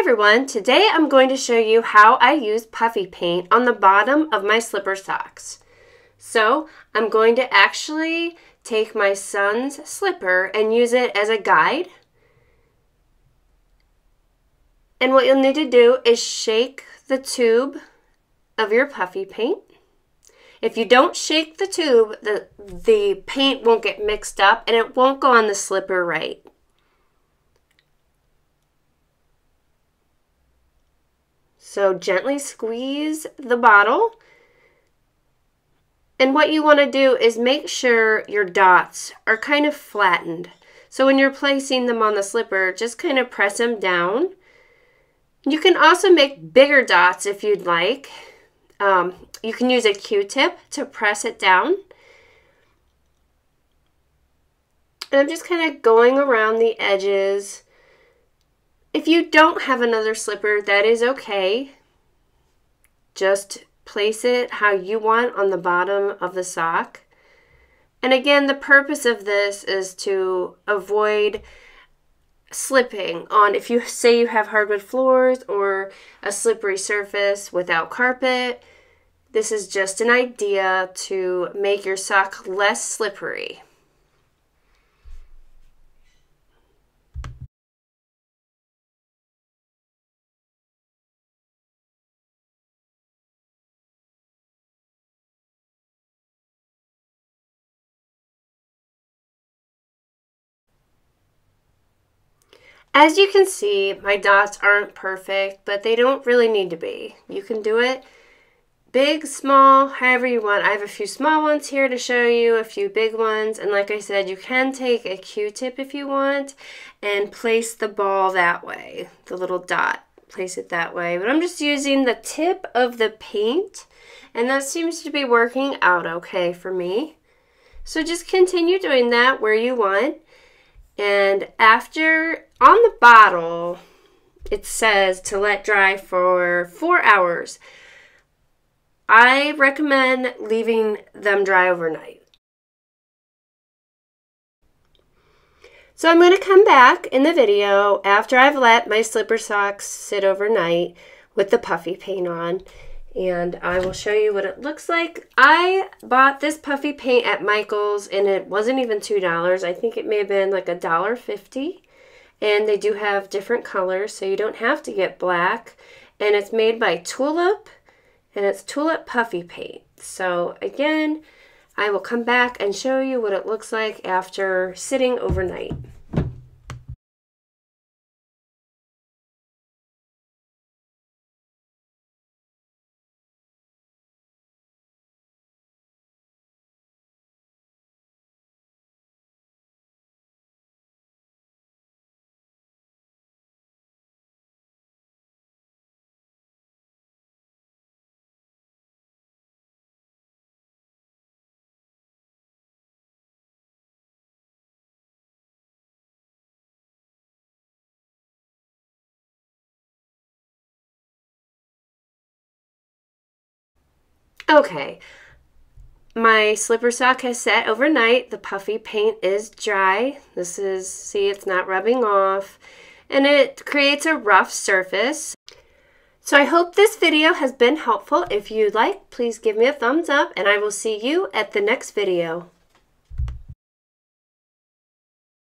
everyone, today I'm going to show you how I use puffy paint on the bottom of my slipper socks. So I'm going to actually take my son's slipper and use it as a guide. And what you'll need to do is shake the tube of your puffy paint. If you don't shake the tube, the, the paint won't get mixed up and it won't go on the slipper right. So gently squeeze the bottle. And what you want to do is make sure your dots are kind of flattened. So when you're placing them on the slipper, just kind of press them down. You can also make bigger dots if you'd like. Um, you can use a Q-tip to press it down. And I'm just kind of going around the edges if you don't have another slipper, that is okay. Just place it how you want on the bottom of the sock. And again, the purpose of this is to avoid slipping on if you say you have hardwood floors or a slippery surface without carpet. This is just an idea to make your sock less slippery. As you can see, my dots aren't perfect, but they don't really need to be. You can do it big, small, however you want. I have a few small ones here to show you, a few big ones, and like I said, you can take a Q-tip if you want and place the ball that way, the little dot, place it that way. But I'm just using the tip of the paint, and that seems to be working out okay for me. So just continue doing that where you want. And after, on the bottle, it says to let dry for four hours. I recommend leaving them dry overnight. So I'm going to come back in the video after I've let my slipper socks sit overnight with the puffy paint on and I will show you what it looks like. I bought this puffy paint at Michael's and it wasn't even $2. I think it may have been like a dollar fifty. And they do have different colors, so you don't have to get black. And it's made by Tulip, and it's Tulip Puffy Paint. So again, I will come back and show you what it looks like after sitting overnight. Okay, my slipper sock has set overnight. The puffy paint is dry. This is, see, it's not rubbing off. And it creates a rough surface. So I hope this video has been helpful. If you like, please give me a thumbs up and I will see you at the next video.